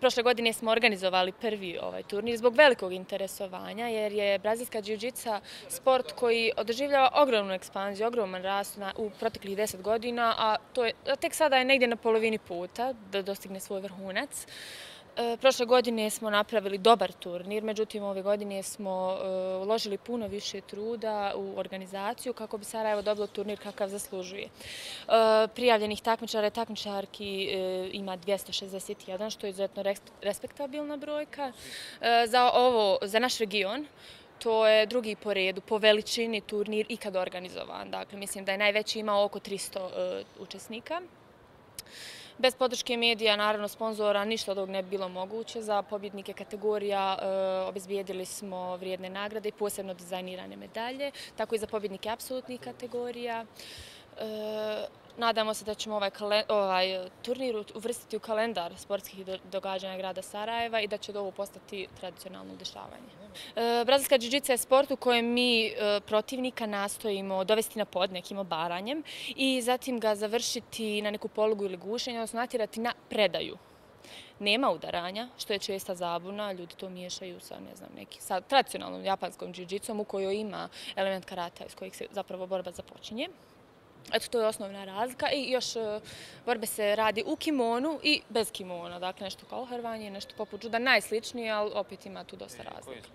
Prošle godine smo organizovali prvi ovaj turnir zbog velikog interesovanja, jer je brazilska džiuđica sport koji održivljava ogromnu ekspanziju, ogroman rast na, u proteklih deset godina, a tek sada je negdje na polovini puta da dostigne svoj vrhunac. E, prošle godine smo napravili dobar turnir, međutim ove godine smo e, uložili puno više truda u organizaciju kako bi Sarajevo dobilo turnir kakav zaslužuje. E, prijavljenih takmičara i takmičarki ima 261, što je izuzetno respektabilna brojka. Za ovo, za naš region, to je drugi po redu, po veličini turnir ikad organizovan. Dakle, mislim da je najveći imao oko 300 učesnika. Bez podrške medija, naravno sponzora, ništa od ovog ne bi bilo moguće. Za pobjednike kategorija e, obezbijedili smo vrijedne nagrade i posebno dizajnirane medalje, tako i za pobjednike apsolutnih kategorija. E, nadamo se da ćemo ovaj, ovaj turnir uvrstiti u kalendar sportskih događanja grada Sarajeva i da će ovo postati tradicionalno dešavanje. E, brazilska džiđica je sport u kojem mi e, protivnika nastojimo dovesti na pod nekim obaranjem i zatim ga završiti na neku polugu ili gušenje, odnosno natjerati na predaju. Nema udaranja, što je česta zabuna, ljudi to miješaju sa, ne znam, neki, sa tradicionalnom japanskom džiđicom u kojoj ima element karata iz kojeg se zapravo borba započinje. Eto, to je osnovna razlika. I još e, borbe se radi u kimonu i bez kimona, dakle nešto kao hrvanje, nešto poput čuda, najsličnije, ali opet ima tu dosta razlika.